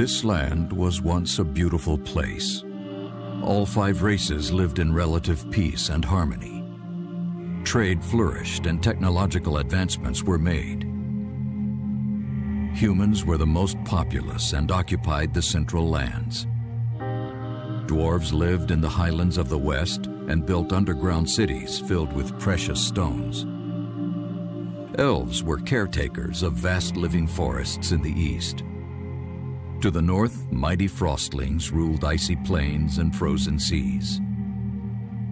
This land was once a beautiful place. All five races lived in relative peace and harmony. Trade flourished and technological advancements were made. Humans were the most populous and occupied the central lands. Dwarves lived in the highlands of the west and built underground cities filled with precious stones. Elves were caretakers of vast living forests in the east. To the north, mighty frostlings ruled icy plains and frozen seas.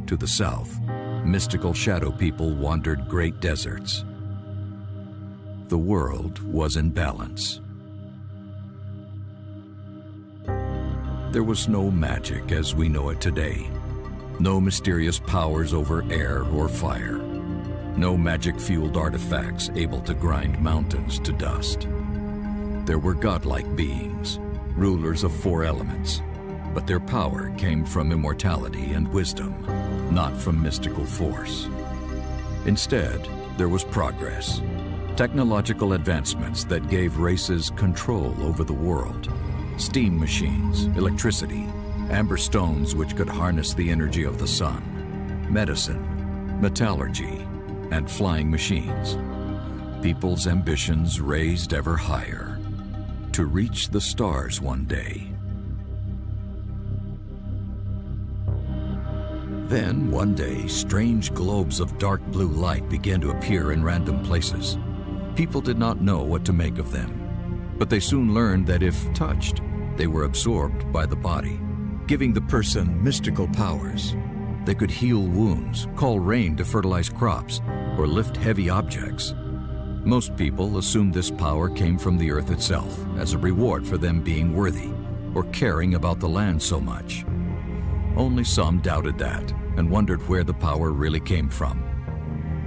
To the south, mystical shadow people wandered great deserts. The world was in balance. There was no magic as we know it today. No mysterious powers over air or fire. No magic-fueled artifacts able to grind mountains to dust. There were godlike beings, rulers of four elements, but their power came from immortality and wisdom, not from mystical force. Instead, there was progress, technological advancements that gave races control over the world. Steam machines, electricity, amber stones which could harness the energy of the sun, medicine, metallurgy, and flying machines. People's ambitions raised ever higher to reach the stars one day. Then, one day, strange globes of dark blue light began to appear in random places. People did not know what to make of them, but they soon learned that if touched, they were absorbed by the body, giving the person mystical powers. They could heal wounds, call rain to fertilize crops, or lift heavy objects. Most people assumed this power came from the earth itself as a reward for them being worthy or caring about the land so much. Only some doubted that and wondered where the power really came from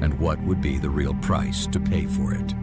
and what would be the real price to pay for it.